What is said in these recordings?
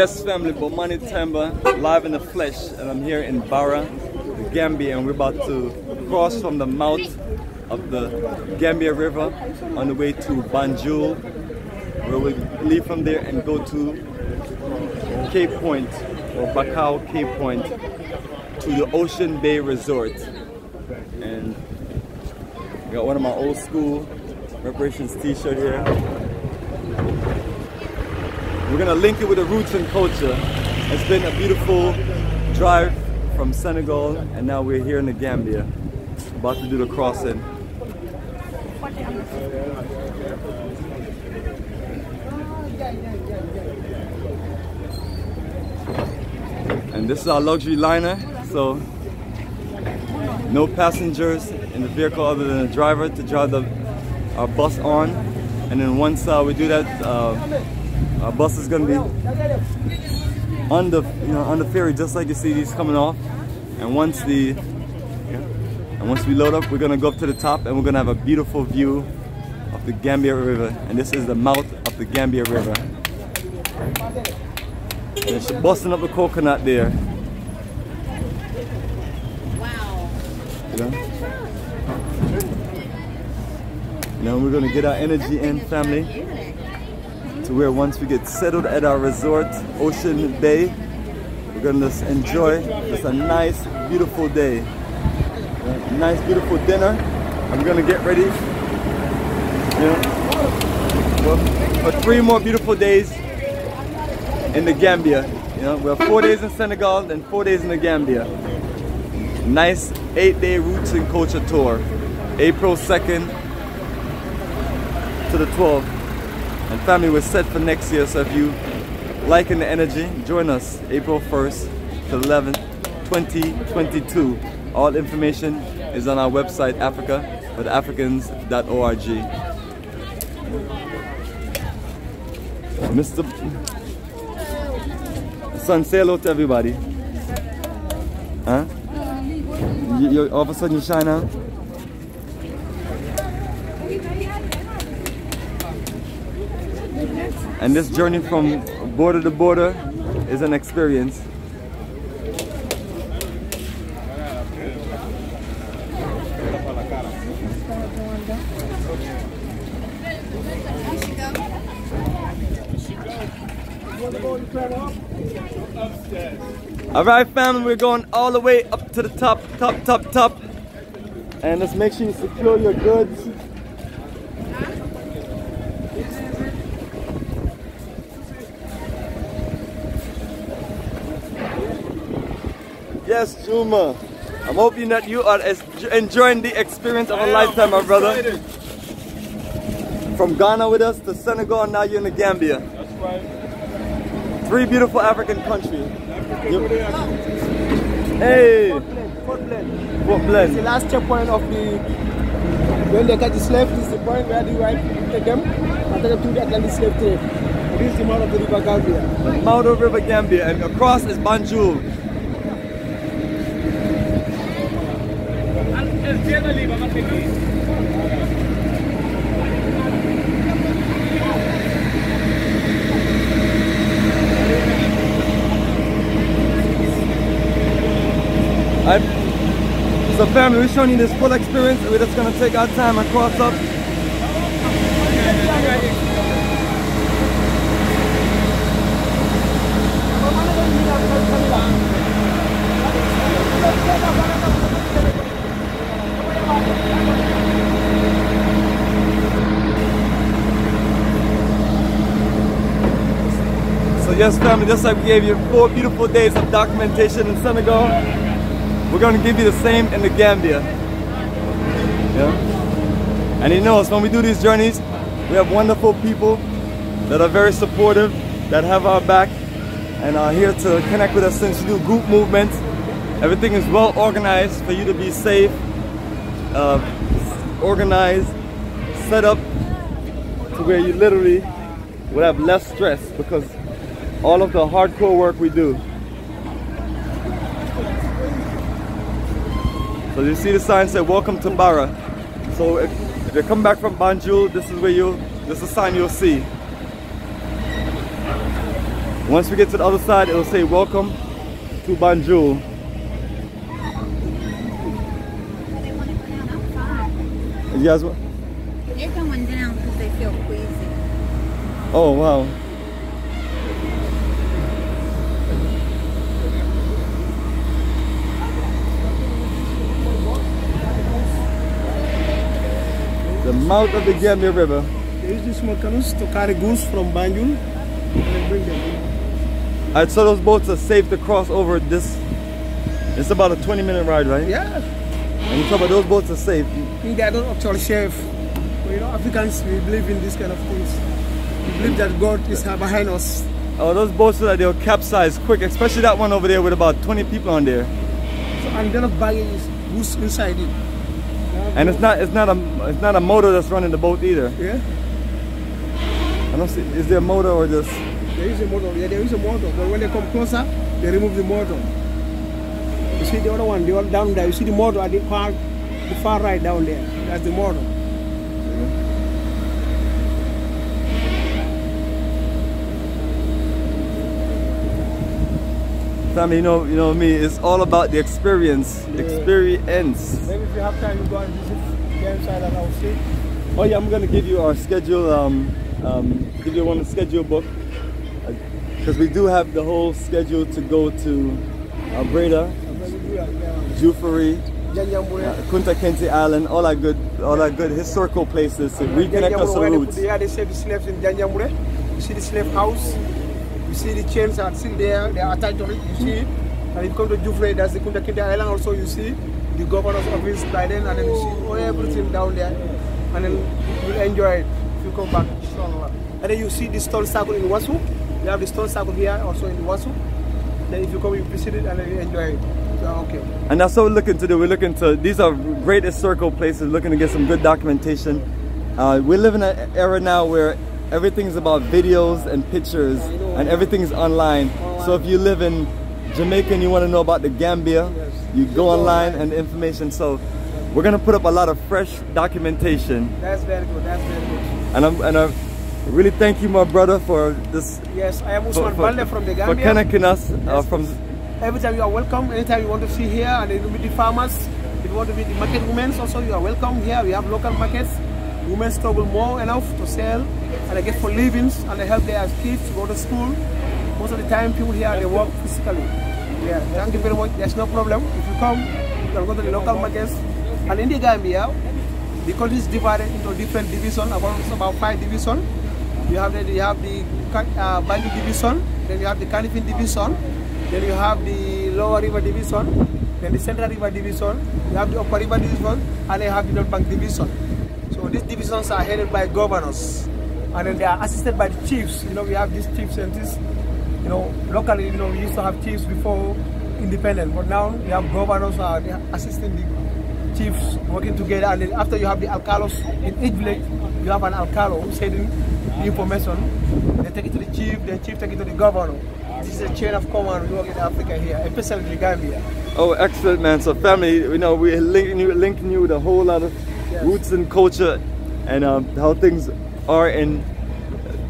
Yes, family, Bomani Tyehimba, live in the flesh, and I'm here in Barra, Gambia, and we're about to cross from the mouth of the Gambia River on the way to Banjul, where we leave from there and go to Cape Point, or Bakau Cape Point, to the Ocean Bay Resort. And I got one of my old school reparations t-shirt here. We're gonna link it with the roots and culture. It's been a beautiful drive from Senegal and now we're here in the Gambia. About to do the crossing. And this is our luxury liner, so no passengers in the vehicle other than the driver to drive the, our bus on. And then once we do that, uh, our bus is gonna be on the you know on the ferry just like you see these coming off. And once the yeah, and once we load up, we're gonna go up to the top and we're gonna have a beautiful view of the Gambia River. And this is the mouth of the Gambia River. And busting up the coconut there. Wow. Know? Now we're gonna get our energy in, family, to where once we get settled at our resort, Ocean Bay, we're gonna just enjoy just a nice, beautiful day. A nice, beautiful dinner. I'm gonna get ready, you know, for, three more beautiful days in the Gambia. You know, we have four days in Senegal and four days in the Gambia. Nice eight-day roots and culture tour, April 2nd to the 12th. And family, we're set for next year, so if you liking the energy, join us April 1st to 11th, 2022. All information is on our website, Africa with Africans.org. Mr. Son, say hello to everybody. Huh? You, you, all of a sudden you shine out? And this journey from border to border is an experience. All right, family, we're going all the way up to the top, top, top, top. And let's make sure you secure your goods. Yes, Juma. I'm hoping that you are enjoying the experience of a lifetime, my brother. From Ghana with us to Senegal, and now you're in the Gambia. That's right. Three beautiful African countries. Hey. Fort Blend. It's the last checkpoint of the. When they catch the slave, this is the point where the right take them and take them to the Atlantic slave trade. This is the mouth of the river Gambia. Mouth of River, Gambia, and across is Banjul. Alright. So family, we're showing you this full experience. We're just gonna take our time and cross up. So yes, family, just like we gave you four beautiful days of documentation in Senegal, we're going to give you the same in the Gambia. Yeah? And you know, when we do these journeys, we have wonderful people that are very supportive, that have our back, and are here to connect with us since we do group movements. Everything is well organized for you to be safe, uh, organized, set up to where you literally will have less stress because all of the hardcore work we do. So you see the sign said welcome to Barra. So if, if you come back from Banjul, this is where you this is a sign you'll see. Once we get to the other side, it'll say welcome to Banjul. You guys want? They're going down because they feel queasy. Oh wow. The mouth of the Gambia River. They use these small canoes to carry goods from Banjul and bring them in. Alright, so those boats are safe to cross over this. It's about a 20 minute ride, right? Yeah, And you talk about those boats are safe. They are not actually safe. You know, Africans, we believe in these kind of things. We believe that God is behind us. Oh, those boats so that they'll capsize quick, especially that one over there with about 20 people on there. So, and then of baggage goods inside it. And it's not it's not a it's not a motor that's running the boat either. Yeah, I don't see is there a motor or just there is a motor. Yeah, there is a motor. But when they come closer, they remove the motor. You see the other one, the one down there. You see the motor at the far, the far right down there. That's the motor. Family, you know, you know me, it's all about the experience. Yeah. Experience. Maybe if you have time, you go and visit the inside and I'll see. Oh yeah, I'm gonna give you our schedule, um, um, give you one schedule book. Because we do have the whole schedule to go to Albreda, Jufari, uh, Kunta Kinte Island, all our good, all that good historical places to reconnect us to roots. yeah, they save the slaves in. You see the slave house. You see the chains are still there. They are attached to it. You see it. And if you come to Jufre, that's the Kunta Kinte Island. Also, you see the governor's office by then, and then you see oh, everything down there. And then you'll enjoy it if you come back. inshallah. And then you see the stone circle in Wassu. You have the stone circle here, also in Wassu. Then if you come, you visit it and then you enjoy it. So, okay. And that's what we're looking to do. We're looking to, these are great historical places, looking to get some good documentation. Uh, we live in an era now where everything's about videos and pictures and everything's online. So if you live in Jamaica and you want to know about the Gambia, you go online and the information. So we're going to put up a lot of fresh documentation. That's very good. That's very good. And, I'm, and I really thank you, my brother, for this, Yes, I am Usman for, Balde from the Gambia. for connecting us uh, from Every time you are welcome. Anytime you want to see here and you meet the farmers, if you want to meet the market women, also you are welcome here. We have local markets. Women struggle more enough to sell and they get for livings and they help their kids go to school. Most of the time people here they work physically. Yeah, thank you very much. There's no problem. If you come, you can go to the local markets. And in the Gambia, the country is divided into different divisions, about, about five divisions. You have the, you have the uh, division, then you have the Kanifing division, then you have the Lower River division, then the Central River division, you have the Upper River division, and you have the North Bank division. So these divisions are headed by governors, and then they are assisted by the chiefs. You know, we have these chiefs and this, you know, locally, you know, we used to have chiefs before independent, but now we have governors who are assisting the chiefs working together and then after you have the alcalos in each village you have an alcalo who's sending the information they take it to the chief the chief take it to the governor this is a chain of command we work in africa here especially the gambia Oh, excellent, man. So, family, you know, we're linking you, linking you with a whole lot of Yes. roots and culture and um, how things are in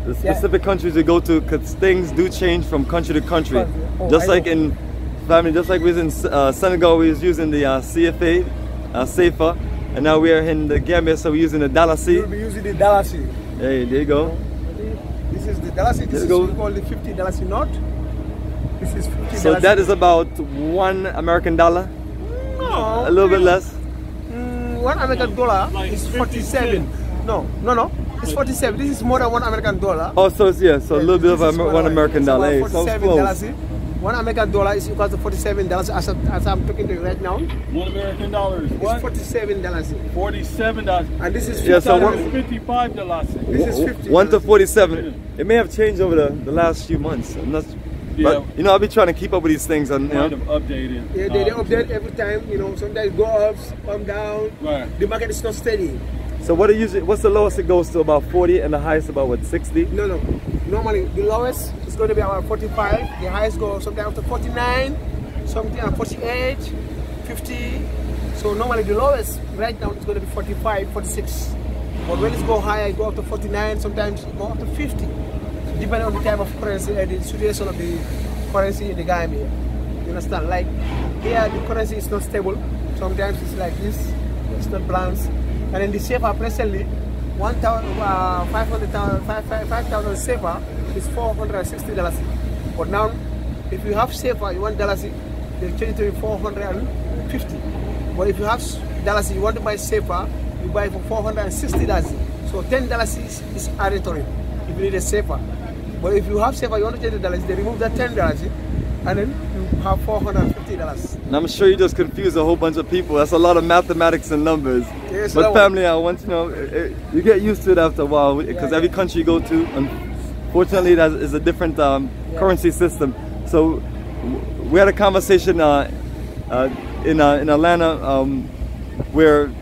the Yeah. specific countries we go to because things do change from country to country. Oh, just I like know. in family, just like we was in uh, Senegal, we was using the uh, CFA, uh, SAFA, and now we are in the Gambia, so we're using the you'll be using the dalasi Hey, there you go. this is the dalasi this There is go. we call the 50 dalasi knot this is 50 So dalasi. that is about one American dollar, no, a little bit less. Mm, one American dollar is 47. No, no, no. It's 47. This is more than one American dollar. Oh, so it's, yeah, so a little bit of This is a, more one American it's dollar. about Hey, sounds 47 close. dollars. One American dollar is equal to 47 dollars as, I- as I'm talking to you right now. One American dollar is It's 47 dollars. Forty-seven dollars. And this is Yeah, so 50 what- dollars. Fifty-five dollars. This is 50 One to dollars. 47. It may have changed over the, the last few months. I'm not, Yeah. but you know, I'll be trying to keep up with these things. And, you Might know, have updated. Yeah, they, they uh, update every time. You know, sometimes go up, come down. Right. The market is not steady. So what usually, what's the lowest it goes to? About 40 and the highest about what, 60? No, no. Normally, the lowest is going to be about 45. The highest goes sometimes to 49, something at 48, 50. So normally the lowest right now is going to be 45, 46. But when it go higher, it go up to 49. Sometimes it go up to 50. depending on the type of currency and the situation of the currency in the Gambia. You understand? Like here, the currency is not stable. Sometimes it's like this, it's not balanced. And then the SEPA presently, 1,000, uh, 500,000, 5,000 SEPA is 460 dollars. But now, if you have SEPA, you want dollars, they change it to 450. But if you have dollars, you want to buy SEPA, you buy for 460 dollars. So 10 dollars is, is if you need a SEPA. But if you have SEPA, you want to change the dollars, they remove that 10 dollars and then you have $450. And I'm sure you just confused a whole bunch of people. That's a lot of mathematics and numbers. Yes, but family, I want to know, eh, eh, you get used to it after a while because yeah. every country you go to, unfortunately, that is a different um, Yeah. currency system. So we had a conversation uh, uh, in, uh, in Atlanta um, where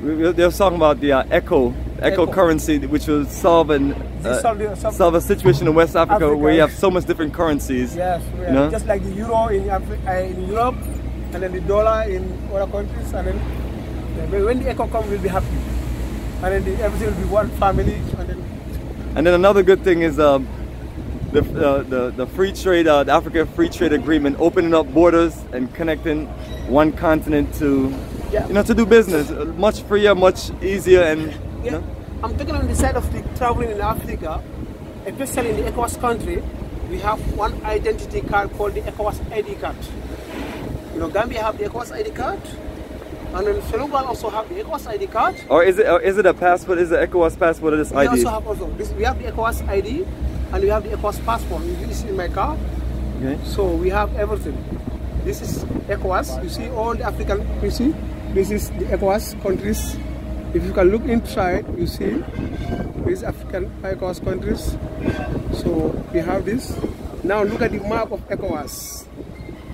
they were talking about the uh, ECO, ECO, currency, which will solve an uh, solve a situation in West Africa, Africa. where you have so much different currencies. Yes, yeah. know? just like the euro in, Afri- uh, in Europe, and then the dollar in other countries, and then when the ECO comes, we'll be happy, and then the, everything will be one family, and then And then another good thing is um, the, uh, the the free trade, uh, the Africa Free Trade Agreement, opening up borders and connecting one continent to, Yeah. you know, to do business much freer, much easier, and you Yeah, know. I'm talking on the side of the traveling in Africa, especially in the ECOWAS country, we have one identity card called the ECOWAS ID card. You know, Gambia have the ECOWAS ID card, and then Senegal also have the ECOWAS ID card. Or is it or is it a passport? Is it ECOWAS passport or this ID? We also have also this. We have the ECOWAS ID, and we have the ECOWAS passport. You see in my car. Okay. So we have everything. This is ECOWAS. You see all the African. You see, this is the ECOWAS countries. If you can look inside, you see these African ECOWAS countries. So we have this. Now look at the map of ECOWAS.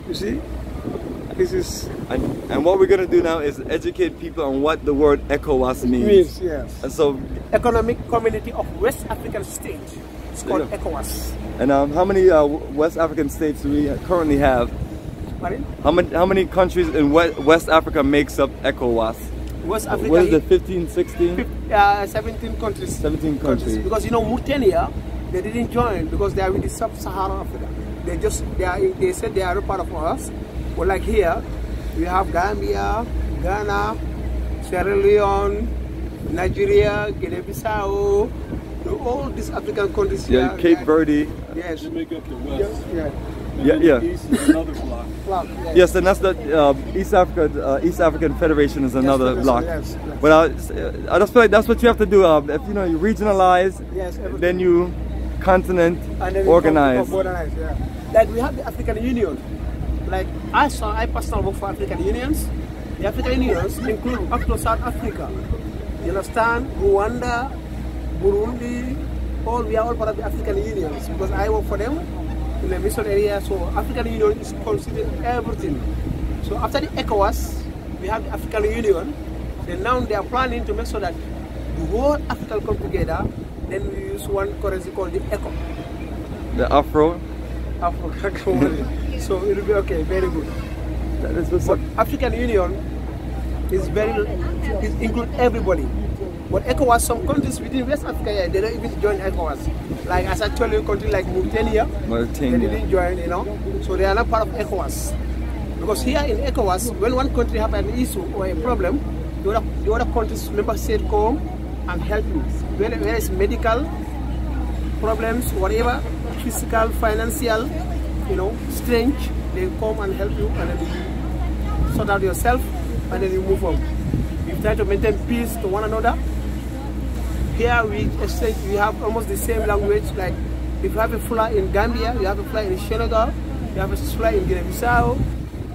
You see, this is And, and what we're gonna do now is educate people on what the word ECOWAS means. means yes. And so, Economic Community of West African States. It's called Yeah. ECOWAS. and um, how many uh, West African states do we currently have? Pardon? How many how many countries in West, West Africa makes up ECOWAS? West Africa. What is it? 15, 16? uh, 17 countries. 17 countries. Because you know Mauritania, they didn't join because they are with the sub-Saharan Africa. They just they are they said they are a part of us. But like here, we have Gambia, Ghana, Sierra Leone, Nigeria, Guinea-Bissau, you know, all these African countries Yeah, here. Cape they Verde. Yes. They make up the Yes, west. yeah. And Yeah, yeah. East is another block. Wow, yes. Yes, and that's the uh, East Africa. Uh, East African Federation is another Federation, block. yes, yes. But I, I just feel like that's what you have to do. Uh, if you know you regionalize, Yes, everything. then you continent and then we organize. come- come organize, yeah. Like we have the African Union. Like I saw, I personally work for African Unions. The African Unions include up to South Africa. You understand? Rwanda, Burundi, all we are all part of the African Unions because I work for them in the mission area. So African Union is considered everything. So after the ECOWAS, we have the African Union. Then now they are planning to make sure that the whole Africa come together. Then we use one currency called the ECO. The Afro. Africa. so it will be okay, very good. That is what's But up. African Union is very is include everybody. But ECOWAS, some countries within West Africa, they don't even join ECOWAS. Like as I told you, country like Mauritania, they didn't join, you know. So they are not part of ECOWAS. Because here in ECOWAS, when one country have an issue or a problem, the other, the other countries member state come and help you. Whether, whether it's medical problems, whatever, physical, financial, you know, strange, they come and help you and then you sort out yourself and then you move on. You try to maintain peace to one another. Here we exchange, we have almost the same language. Like if you have a Fula in Gambia, you have a Fula in Senegal, you have a Fula in Guinea-Bissau,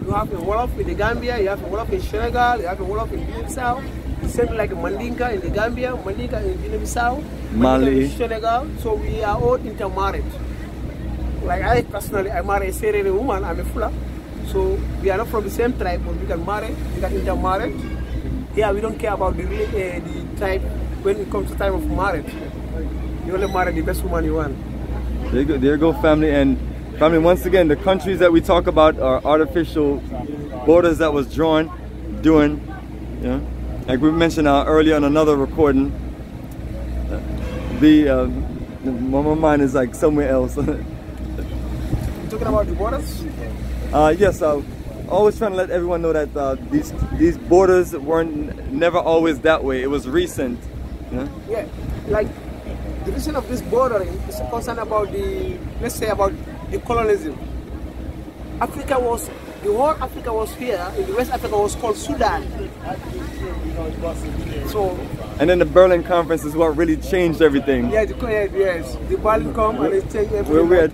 you have a Wolof in the Gambia, you have a Wolof in Senegal, you have a Wolof in Guinea-Bissau. Same like Mandinka in the Gambia, Mandinka in Guinea-Bissau, Mali. in Senegal. So we are all intermarried. Like I personally, I marry a Serere woman, I'm a Fula. So we are not from the same tribe, but we can marry, we can intermarry. Here we don't care about the, uh, the tribe when it comes to time of marriage. You only marry the best woman you want. There you go, there you go, family. And family, once again, the countries that we talk about are artificial borders that was drawn doing, you know, like we mentioned uh, earlier on another recording, uh, the uh, my mind is like somewhere else. Talking about the borders. uh, yes, uh, always trying to let everyone know that uh, these these borders weren't never always that way. It was recent. You know? Yeah, like the reason of this bordering is concerned about the, let's say about the colonialism. Africa was, the whole Africa was here, in the West Africa was called Sudan. So, And then the Berlin Conference is what really changed everything. yeah, the, yes, the Berlin come and they take Where everything. we had,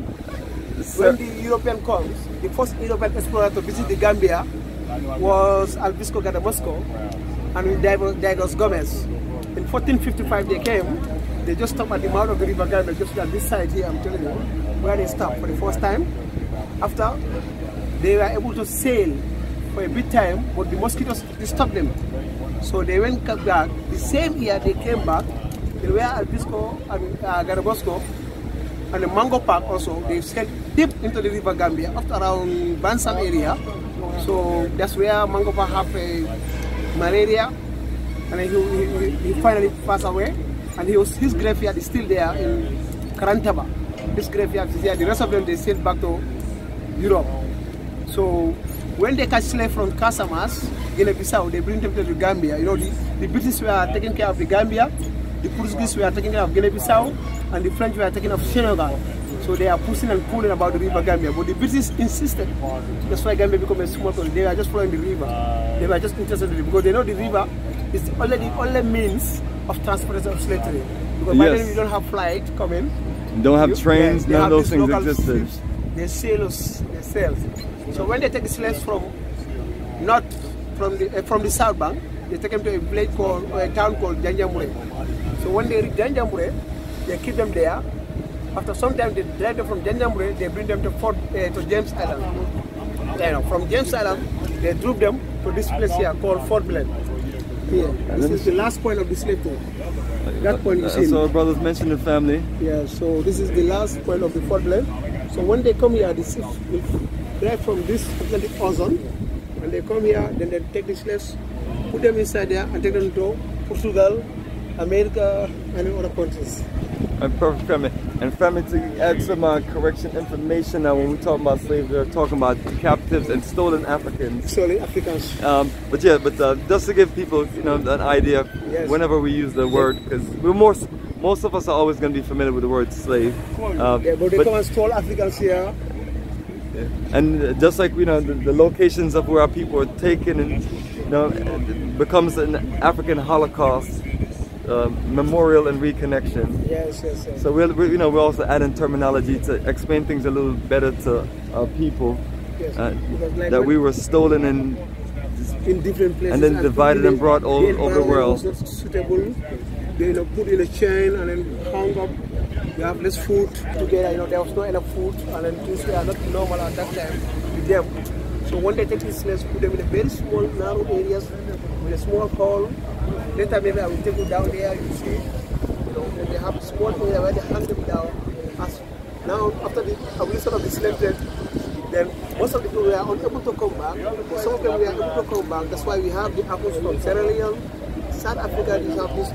when the European comes, the first European explorer to visit the Gambia was Albisco Gadamosco and Diego- Gomez. In 1455 they came, they just stopped at the mouth of the river Gambia, just at this side here, I'm telling you, where they stopped for the first time. After, they were able to sail for a bit time, but the mosquitoes disturbed them. So they went back. The same year they came back, they were Albisco and uh, Gadamosco and the Mungo Park also, they sailed deep into the river Gambia, up around Bansam area. So that's where Mungo Park have a malaria, and he, he, he finally passed away. And he was, his graveyard is still there in Karantaba. His graveyard is there. The rest of them they sailed back to Europe. So when they catch slaves from Casamance, Guinea-Bissau, they bring them to the Gambia. You know, the, the British were taking care of the Gambia, the Portuguese were taking care of Guinea-Bissau, and the French were taking care of Senegal. So they are pushing and pulling about the river Gambia. But the British insisted. That's why Gambia became a small country. They were just following the river. They were just interested in it because they know the river is the only, the only means of transportation of slavery. Because by then we don't have flight coming. don't have You- trains, they none of those things existed. ships, They us, they sail. So when they take the slaves from not from the uh, from the south bank, they take them to a village called or a town called Janjanbureh. So when they reach Janjanbureh, they keep them there. After some time, they drag them from Janjanbureh, they bring them to Fort uh, to James Island. You know, from James Island, they drop them to this place here called Fort Blaine. Here, this is the last point of the slave trade. That point you see. So brothers mentioned the family. Yeah, so this is the last point of the Fort Blaine. So when they come here, they will drive from this Atlantic Ocean, and they come here, then they take the slaves, put them inside there, and take them to Portugal, America, and other countries. And perfect family. And family to add some uh, correction information now when we talk about slaves, we're talking about captives and stolen Africans. Stolen Africans. Um, but yeah, but uh, just to give people, you know, an idea, Yes. whenever we use the word, because we're more, most of us are always going to be familiar with the word slave. Um, Yeah, but they but- come and stole Africans here. Yeah. and just like you know the, the locations of where our people are taken and you know it becomes an African Holocaust uh, memorial and reconnection. Yes, yes, yes. So we're, we you know we're also adding terminology to explain things a little better to our people yes. uh, like that we were stolen and in different places And then divided and brought all over the world. was not suitable. They you know, put in a chain and then hung up. You have less food together. You know there was not enough food, and then things were not normal at that time with them. So when they take these slaves, put them in a very small, narrow areas with a small call. Later maybe I will take you down there. You see, you know, and they have small area where they hand them down. As now after the abolition of the slave trade, then most of the people were unable to come back, but some of them were able to come back. That's why we have the apples from Sierra Leone, South Africa, they have this,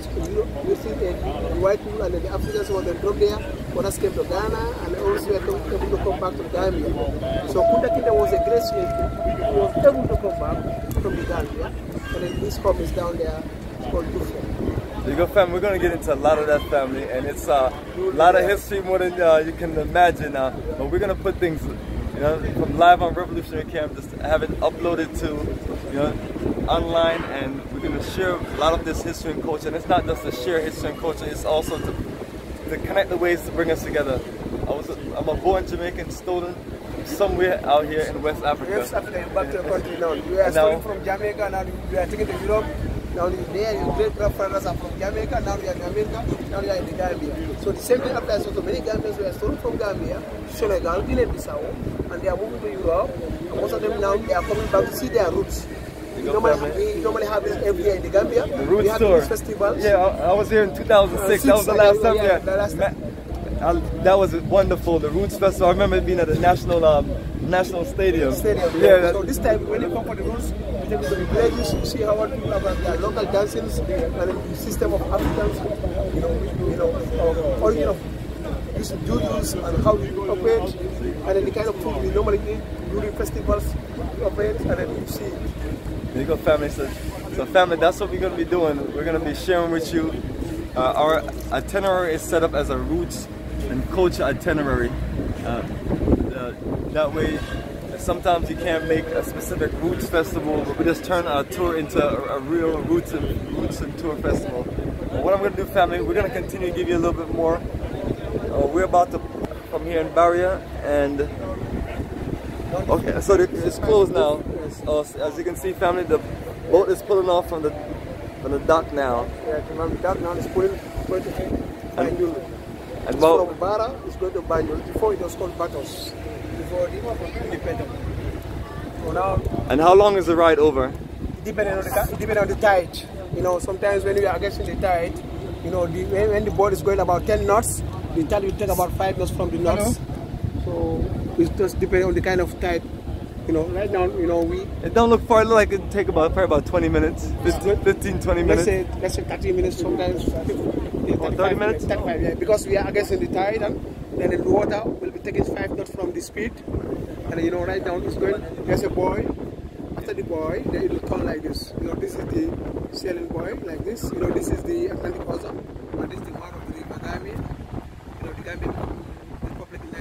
you see the, the white people and the Africans who were dropped there, others came to Ghana and also able to come back to Gambia. So Kunda was a great slave. He was able to come back from the Gambia, and then this home is down there, called Dufo. You go, family. We're gonna get into a lot of that family, and it's uh, a lot of history more than uh, you can imagine. Uh, but we're gonna put things, you know, from live on Revolutionary Camp, just have it uploaded to, you know, online, and we're gonna share a lot of this history and culture. And it's not just to share history and culture; it's also to to connect the ways to bring us together. I was, a, I'm a born Jamaican stolen somewhere out here in West Africa. West Africa, back to the country now. You are stolen from Jamaica, now you are taken to Europe. Now you there, your great grandfathers are from Jamaica, now you are in America, now you are in the Gambia. So the same thing applies to many Gambians who are stolen from Gambia, Senegal, Guinea-Bissau, and they are moving to Europe. And most of them now they are coming back to see their roots. We normally, we normally have this every year in the Gambia. The Root we have Store. these festivals. Yeah, I, I was here in 2006. that was the Uh, last time. yeah, Yeah, the last time. I- that was wonderful. The Roots Festival. I remember being at the national um, national stadium. stadium. Yeah. So this time when you come for the roots, you take to the villages, you see how our people have their local dances and the system of Africans, you know, you know, of origin of use duties and how we operate, and then the kind of food we normally eat during festivals, we operate, and then you see. You go, family. So, so family, that's what we're going to be doing. We're going to be sharing with you. Uh, our itinerary is set up as a roots and culture itinerary. Uh, uh, that way, sometimes you can't make a specific roots festival, but we just turn our tour into a, a real roots and roots and tour festival. But what I'm going to do, family, we're going to continue to give you a little bit more. Uh, we're about to from here in Barrier and okay, so it's closed now. Uh, as you can see, family, the boat is pulling off from the from the dock now. Yeah, from the dock now it's pulling, going to Banjul. And It's Mo, from Barra, it's going to Banjul. Before it was called Bathurst. Before the independent. So now and how long is the ride over? depending on the depending on the tide. You know, sometimes when we are against the tide, you know, the, when, when the boat is going about 10 knots, the tide will take about 5 knots from the knots. So it just depends on the kind of tide. You know, right now, you know, we It don't look far. It look like it take about probably about 20 minutes, 15, 15 20 let's minutes. say let's say 30 minutes sometimes. 50, About 30 minutes? 35, yeah, because we are against the tide and then the water will be taking 5 knots from the speed. And you know, right now it's going, there's a buoy. After the buoy, then it will turn like this. You know, this is the sailing buoy, like this. You know, this is the Atlantic Ocean, and this is the mouth of the river Gambia. You know, the Gambia became republic in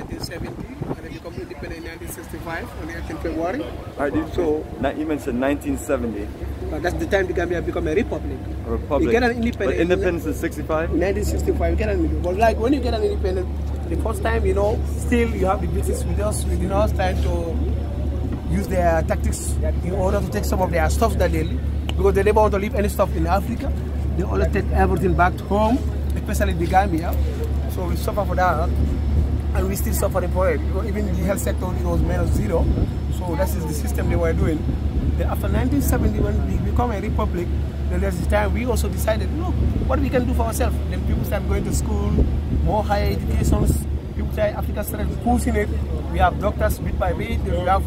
1970, and then become independent in 1965 on the 18th February. Right, dude. So- now you mentioned 1970, But that's the time the Gambia become a republic. a republic. You get an independent- But independence is 65. 1965, you get an independent. But like when you get an independent, the first time, you know, still you have the British with us, with us trying to use their tactics in order to take some of their stuff that they because they never want to leave any stuff in Africa. They always take everything back home, especially the Gambia. So we suffer for that. And we still suffering for it. Even the health sector it was minus zero. So that is the system they were doing. Then after 1970, when we become a republic, then there's the time we also decided, look, what we can do for ourselves. Then people start going to school, more higher educations. People try Africa started pushing it. We have doctors bit by bit. We have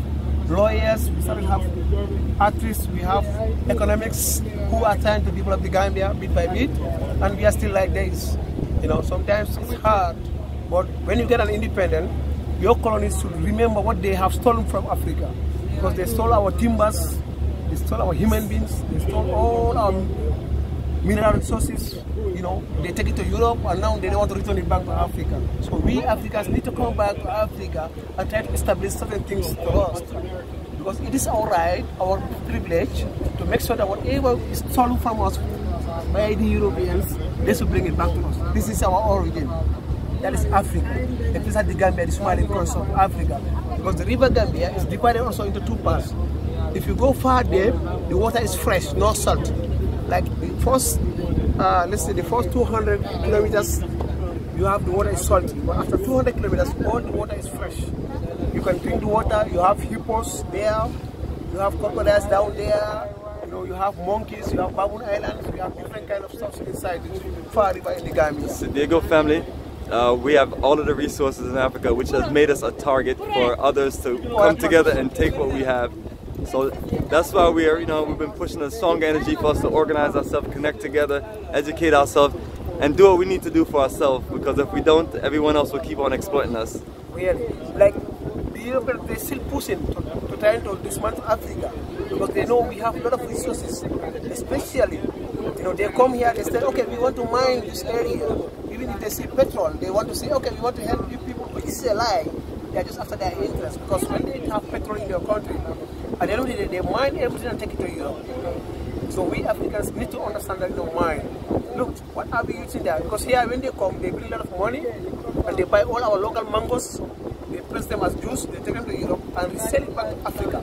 lawyers. We started have artists. We have economics who are trying to develop the Gambia bit by bit. And we are still like this. You know, sometimes it's hard. But when you get an independent, your colonies should remember what they have stolen from Africa. Because they stole our timbers, they stole our human beings, they stole all our mineral resources. You know, they take it to Europe and now they don't want to return it back to Africa. So we Africans need to come back to Africa and try to establish certain things us. Because it is our right, our privilege to make sure that whatever is stolen from us by the Europeans, they should bring it back to us. This is our origin. That is Africa. The place at the Gambia, the smiling coast of Africa. Because the river Gambia is divided also into two parts. If you go far there, the water is fresh, not salt. Like the first, uh, let's say the first 200 kilometers, you have the water is salty. But after 200 kilometers, all the water is fresh. You can drink the water. You have hippos there. You have crocodiles down there. You know, you have monkeys. You have baboon islands. You have different kind of stuff inside the far river in the Gambia. So Diego family, uh, we have all of the resources in Africa, which has made us a target for others to come together and take what we have. So that's why we are, you know, we've been pushing a strong energy for us to organize ourselves, connect together, educate ourselves, and do what we need to do for ourselves. Because if we don't, everyone else will keep on exploiting us. really. Like the Europeans, they still pushing to, to try to dismantle Africa because they know we have a lot of resources, especially, you know, they come here, they say, okay, we want to mine this area. Even if they see petrol, they want to say, okay, we want to help you people, but this is a lie. They are just after their interest because when they have petrol in their country, at the end of the day, they mine everything and take it to Europe. So we Africans need to understand that in our mind. Look, what are we using there? Because here when they come, they bring a lot of money and they buy all our local mangoes, they press them as juice, they take them to Europe and resell it back to Africa.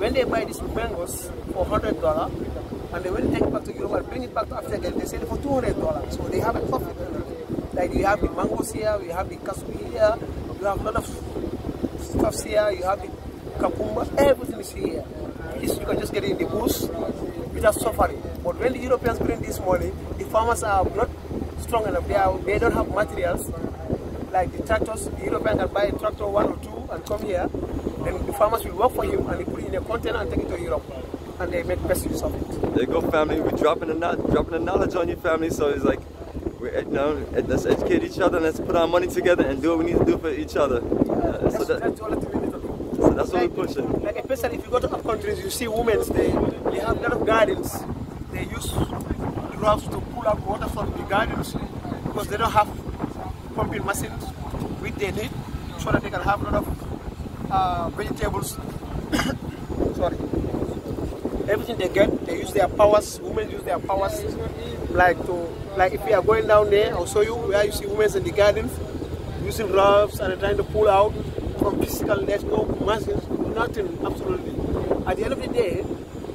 When they buy these mangoes for hundred dollar, and they they take it back to Europe and bring it back to Africa again, they sell it for two hundred dollars. So they have a profit. Like you have the mangoes here, we have the cashew here, you have a lot of stuffs here, you have the cucumber, everything is here. This you can just get in the bush without suffering. But when the Europeans bring this money, the farmers are not strong enough. They, are, they don't have materials like the tractors. The European can buy a tractor one or two and come here. Then the farmers will work for him and he put it in a container and take it to Europe. And they make best use of it. There you go, family. We're dropping the, dropping the knowledge on you, family. So it's like, We're, you know, let's educate each other. Let's put our money together and do what we need to do for each other. Uh, so, That's, that, that's the only thing we need to do. so that's what we're pushing. Like especially if you go to other countries, you see women, they, they have a lot of gardens. They use roughs to pull out water from the gardens because they don't have pumping machines which they need so that they can have a lot of uh, vegetables. Sorry. Everything they get, they use their powers. Women use their powers, like to like if we are going down there, I'll show you where you see women in the gardens using roughs and trying to pull out from physical. There's no machines, nothing absolutely. At the end of the day,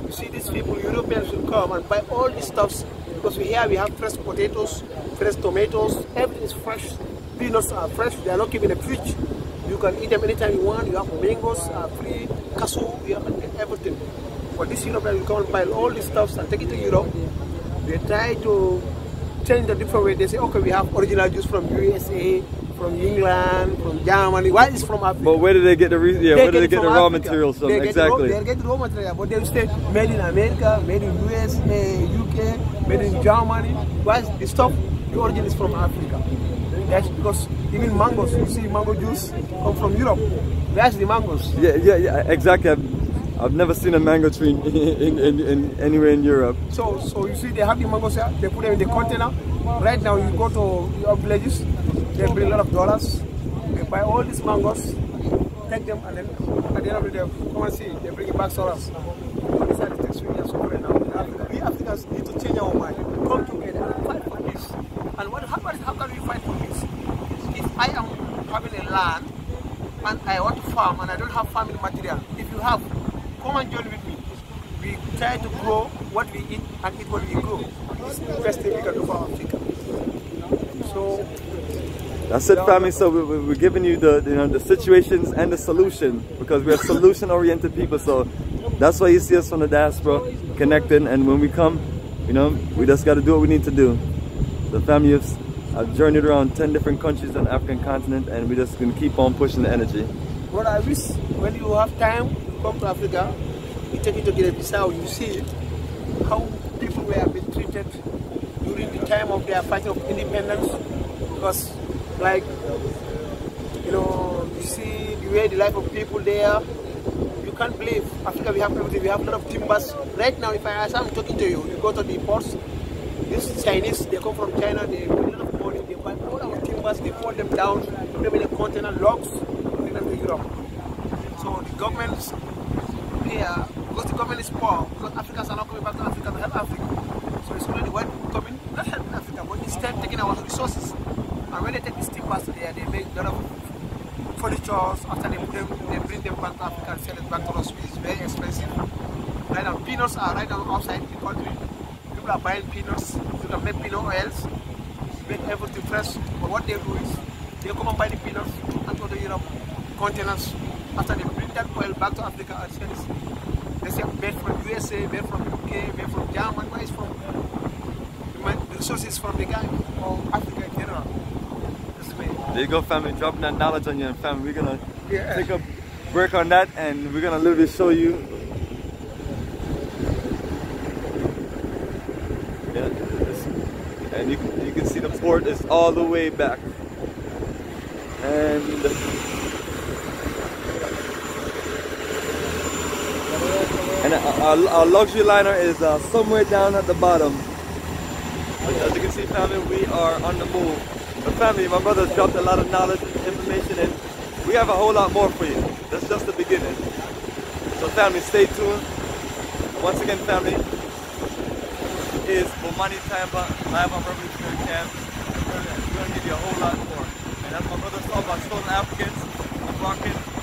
you see these people, Europeans will come and buy all these stuffs because here we have fresh potatoes, fresh tomatoes, everything is fresh. Peanuts are fresh, they are not keeping in the fridge. You can eat them anytime you want. You have mangoes are free, cashew, you have everything. But this will come and buy all these stuffs and take it to Europe. They try to change the different way. They say, okay, we have original juice from USA, from England, from Germany. Why is from Africa? But where do they get the yeah? Where do they get the raw Africa. materials from? They get the raw- Exactly. They get the raw material, but they say made in America, made in USA, UK, made in Germany. Why is the stuff? The origin is from Africa. That's because even mangoes, you see mango juice come from Europe. That's the mangoes. Yeah, yeah, yeah. Exactly. I've, I've never seen a mango tree in, in, in, in anywhere in Europe. So, so you see, they have the mangoes here. They put them in the container. Right now, you go to your villages. They bring a lot of dollars. They buy all these mangoes, take them, and then at the end of the day, come and see. They bring it back to us. But these are the things we are suffering now in Africa. We Africans need to change our mind, come together, and fight for this. And what, how, how can we fight for this? If I am having a land and I want to farm and I don't have farming material, if you have, come and join with me. We try to grow what we eat and eat what we grow. It's the best thing we can do for Africa. So That's it, family. So we, we, we're giving you the you know the situations and the solution because we're solution-oriented people. So that's why you see us from the diaspora connecting. And when we come, you know, we just got to do what we need to do. The family of I've journeyed around 10 different countries on the African continent and we're just going to keep on pushing the energy. what I wish when you have time come to Africa, you take it to Guinea-Bissau, you see how people were being treated during the time of their fighting of independence. Because like you know, you see the way the life of people there, you can't believe Africa we have everything, we have a lot of timbers. Right now if I as I'm talking to you, you go to the ports, these Chinese, they come from China, they bring a lot of money, they buy all our timbers, they fold them down, put them in a container, logs, bring them to Europe. So the government here, because the government is poor, because Africans are not coming back to Africa to help Africa. So it's only the white people coming, not helping Africa, but instead taking our resources. And when they take these timbers there, they make a lot of furniture, after they them, they bring them back to Africa and sell it back to us, which is very expensive. Right now, peanuts are right now outside the country. People are buying peanuts, you can make peanut oils, make everything fresh. But what they do is, they come and buy the peanuts and go to Europe, containers. After they bring that oil back to Africa and sell it, they say made from USA, made from UK, made from Germany, where is from? The resources from the guy or Africa in general. This way. There you go, family. Dropping that knowledge on you, and family, we're gonna Yeah. take a break on that, and we're gonna literally show you. Yeah, and you can, you can see the port is all the way back, and and our, our luxury liner is uh, somewhere down at the bottom. As you can see, family, we are on the move. But family, my brother's dropped a lot of knowledge and information, and we have a whole lot more for you. That's just the beginning. So family, stay tuned. Once again, family, is Bomani Tyehimba live on Revolutionary Camp. We're gonna, we're gonna give you a whole lot more. And as my brother's talking about stolen Africans, I'm rocking.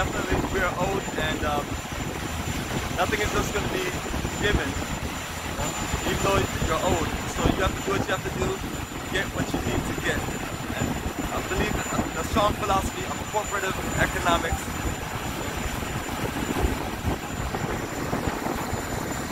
definitely we are owed and um, nothing is just going to be given. Even though you're owed so you have to do what you have to do get what you need to get. And I believe that the strong philosophy of cooperative economics